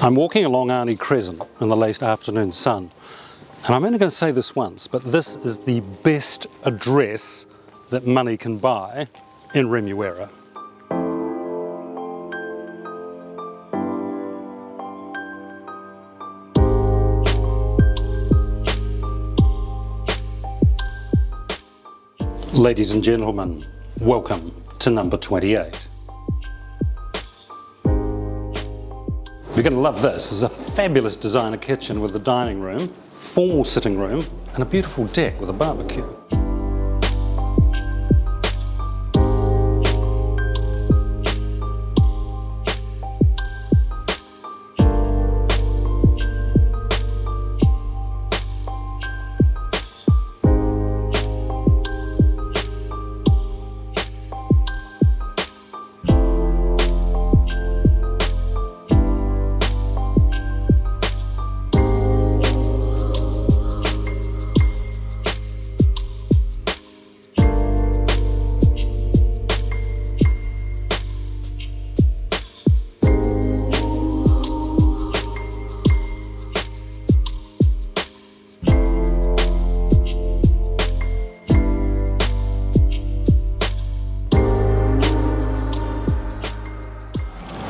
I'm walking along Arney Crescent in the late afternoon sun, and I'm only going to say this once, but this is the best address that money can buy in Remuera. Ladies and gentlemen, welcome to number 28. You're to love this. This is a fabulous designer kitchen with a dining room, formal sitting room, and a beautiful deck with a barbecue.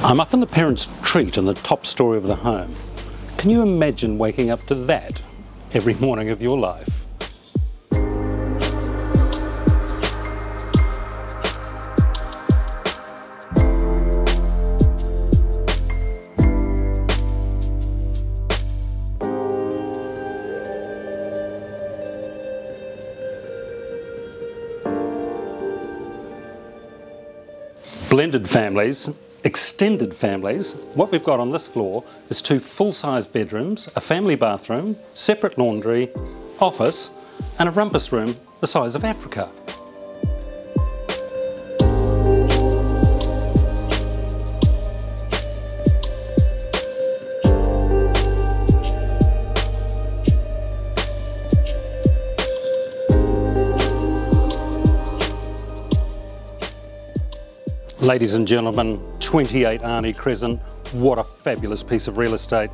I'm up in the parents' treat on the top story of the home. Can you imagine waking up to that every morning of your life? Blended families extended families, what we've got on this floor is two full-size bedrooms, a family bathroom, separate laundry, office, and a rumpus room the size of Africa. Ladies and gentlemen, 28 Arney Crescent, what a fabulous piece of real estate.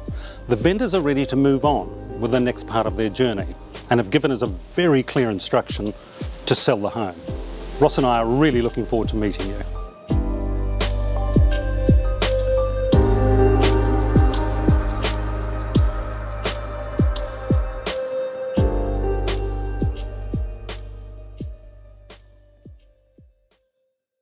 The vendors are ready to move on with the next part of their journey and have given us a very clear instruction to sell the home. Ross and I are really looking forward to meeting you.